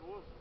maravilhoso.